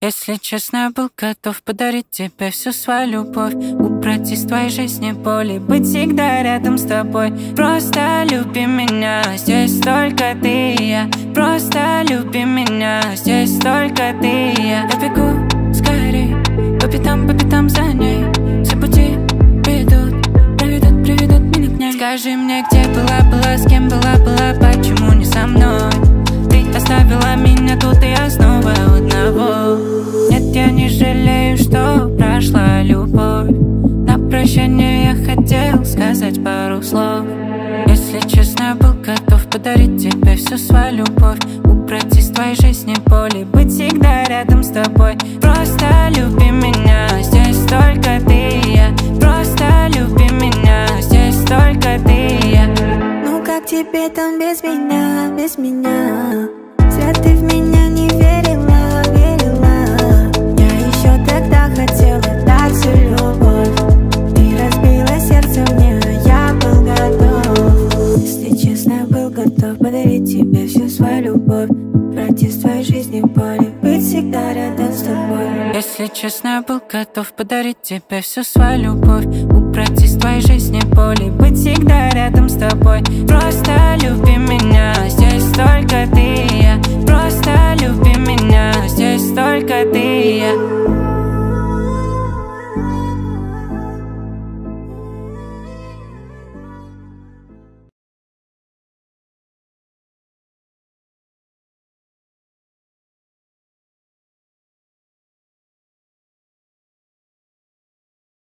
Если честно, был готов подарить тебе всю свою любовь Убрать из твоей жизни боли Быть всегда рядом с тобой. Просто люби меня, здесь только ты и я. Просто люби меня, здесь только ты и я. Я бегу скорей, по пятам, по пятам за ней. Все пути ведут, приведут, приведут меня к ней Скажи мне, где пару слов. Если честно, был готов подарить тебе всю свою любовь. Убрать из твоей жизни боли Быть всегда рядом с тобой. Просто люби меня, здесь только ты и я. Просто люби меня, здесь только ты и я. Ну как тебе там без меня, без меня? Зря ты в меня любовь из твоей жизни боли Быть всегда рядом с тобой. Если честно, был готов подарить тебе всю свою любовь Убрать из твоей жизни боли Быть всегда рядом с тобой. Просто меня